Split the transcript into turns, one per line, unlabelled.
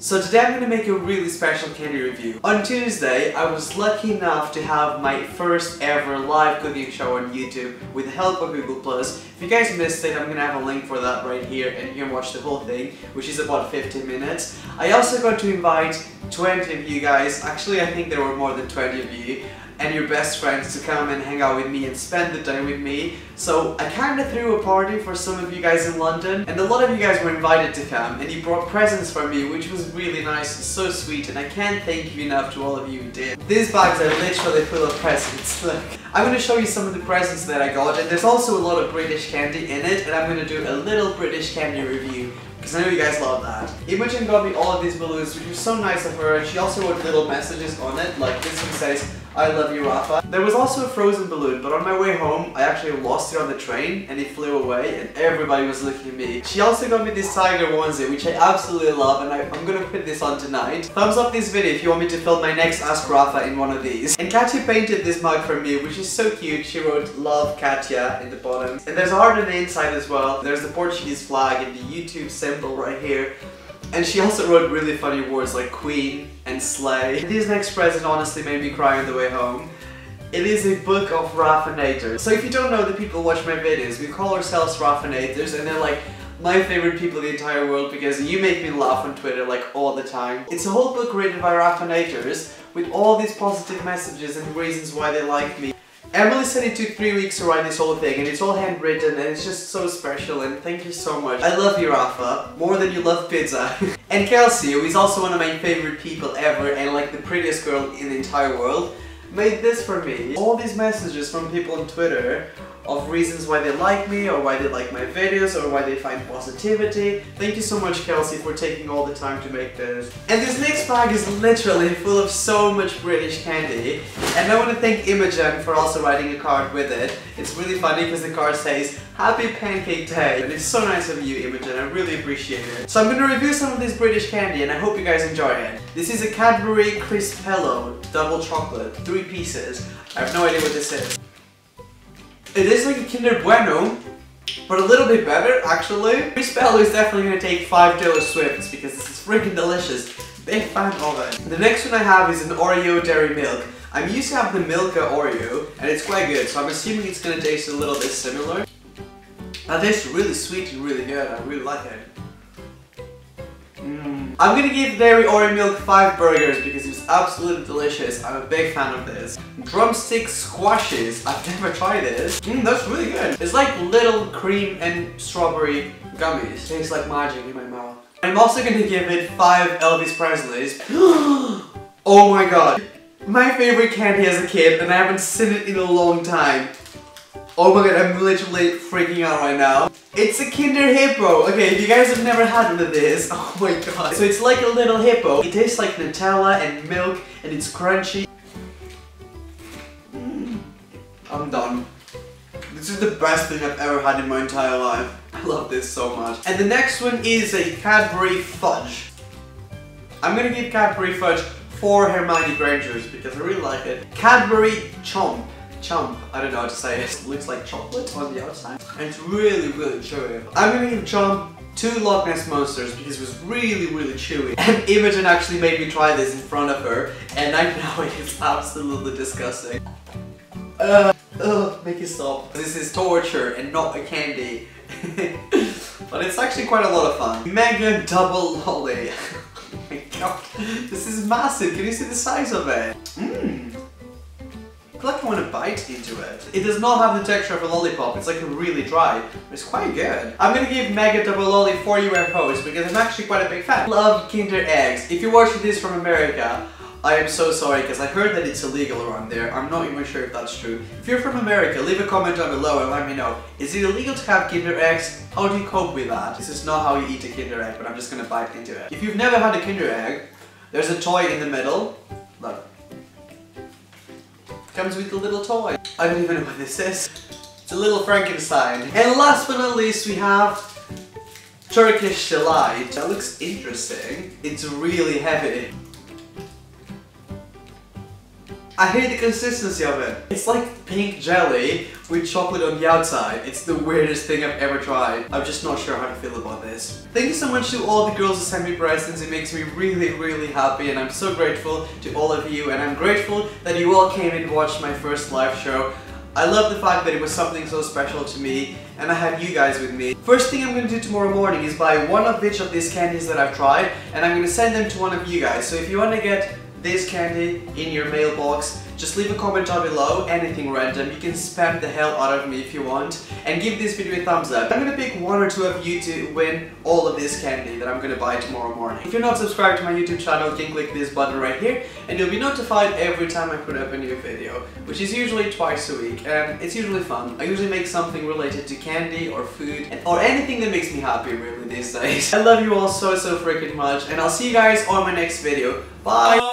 So today I'm going to make a really special candy review. On Tuesday, I was lucky enough to have my first ever live cooking show on YouTube with the help of Google+. If you guys missed it, I'm going to have a link for that right here and you can watch the whole thing, which is about 15 minutes. I also got to invite 20 of you guys, actually I think there were more than 20 of you, and your best friends to come and hang out with me and spend the day with me. So I kind of threw a party for some of you guys in London and a lot of you guys were invited to come and you brought presents for me which was really nice and so sweet and I can't thank you enough to all of you who did. These bags are literally full of presents. Look, I'm going to show you some of the presents that I got and there's also a lot of British candy in it and I'm going to do a little British candy review because I know you guys love that. Imogen got me all of these balloons which was so nice of her and she also wrote little messages on it like this one says I love you, Rapha. There was also a frozen balloon, but on my way home, I actually lost it on the train and it flew away and everybody was looking at me. She also got me this tiger onesie, which I absolutely love and I, am gonna put this on tonight. Thumbs up this video if you want me to film my next Ask Rapha in one of these. And Katya painted this mug for me, which is so cute. She wrote, love Katya in the bottom. And there's a heart on the inside as well. There's the Portuguese flag and the YouTube symbol right here. And she also wrote really funny words like queen and slay. This next present honestly made me cry on the way home. It is a book of raffinators. So if you don't know the people who watch my videos, we call ourselves raffinators and they're like my favorite people in the entire world because you make me laugh on Twitter like all the time. It's a whole book written by raffinators with all these positive messages and reasons why they like me. Emily said it took three weeks to write this whole thing and it's all handwritten and it's just so special and thank you so much. I love you Rapha, more than you love pizza. and Kelsey, who is also one of my favorite people ever and like the prettiest girl in the entire world, made this for me. All these messages from people on Twitter of reasons why they like me or why they like my videos or why they find positivity. Thank you so much Kelsey for taking all the time to make this. And this next bag is literally full of so much British candy and I want to thank Imogen for also writing a card with it. It's really funny because the card says Happy Pancake Day and it's so nice of you Imogen, I really appreciate it. So I'm going to review some of this British candy and I hope you guys enjoy it. This is a Cadbury Crispello double chocolate, three pieces. I have no idea what this is. It is like a Kinder Bueno, but a little bit better, actually. Crispello is definitely going to take 5 Taylor Swifts because this is freaking delicious. Big fan of it. The next one I have is an Oreo Dairy Milk. I'm used to have the Milka Oreo, and it's quite good, so I'm assuming it's going to taste a little bit similar. That tastes really sweet and really good, I really like it. Mm. I'm gonna give Dairy Oreo Milk 5 burgers because it was absolutely delicious. I'm a big fan of this. Drumstick Squashies. I've never tried this. Mm, that's really good. It's like little cream and strawberry gummies. Tastes like magic in my mouth. I'm also gonna give it 5 Elvis Presleys. oh my god. My favorite candy as a kid and I haven't seen it in a long time. Oh my god, I'm literally freaking out right now. It's a Kinder Hippo. Okay, if you guys have never had one of this, oh my god. So it's like a little hippo. It tastes like Nutella and milk and it's crunchy. Mm. I'm done. This is the best thing I've ever had in my entire life. I love this so much. And the next one is a Cadbury Fudge. I'm gonna give Cadbury Fudge four Hermione Grangers because I really like it. Cadbury Chomp chomp. I don't know how to say it. looks like chocolate on the outside. And it's really, really chewy. I'm gonna give chomp two Loch Ness Monsters because it was really, really chewy. And Imogen actually made me try this in front of her and I know it is absolutely disgusting. Uh, ugh, make it stop. This is torture and not a candy. but it's actually quite a lot of fun. Mega Double Lolly. oh my god, this is massive. Can you see the size of it? I feel like I want to bite into it. It does not have the texture of a lollipop, it's like really dry, but it's quite good. I'm gonna give Mega Double Lolly 4 UFOs because I'm actually quite a big fan. Love Kinder Eggs. If you're watching this from America, I am so sorry because I heard that it's illegal around there. I'm not even sure if that's true. If you're from America, leave a comment down below and let me know. Is it illegal to have Kinder Eggs? How do you cope with that? This is not how you eat a Kinder Egg, but I'm just gonna bite into it. If you've never had a Kinder Egg, there's a toy in the middle. Look. Comes with a little toy. I don't even know what this is. It's a little Frankenstein. And last but not least we have Turkish Delight. That looks interesting. It's really heavy. I hate the consistency of it. It's like pink jelly with chocolate on the outside. It's the weirdest thing I've ever tried. I'm just not sure how to feel about this. Thank you so much to all the girls who sent me presents. It makes me really, really happy and I'm so grateful to all of you and I'm grateful that you all came and watched my first live show. I love the fact that it was something so special to me and I have you guys with me. First thing I'm going to do tomorrow morning is buy one of each of these candies that I've tried and I'm going to send them to one of you guys. So if you want to get this candy in your mailbox, just leave a comment down below, anything random. You can spam the hell out of me if you want. And give this video a thumbs up. I'm gonna pick one or two of you to win all of this candy that I'm gonna buy tomorrow morning. If you're not subscribed to my YouTube channel, you can click this button right here and you'll be notified every time I put up a new video, which is usually twice a week and it's usually fun. I usually make something related to candy or food or anything that makes me happy really these days. I love you all so so freaking much and I'll see you guys on my next video. Bye!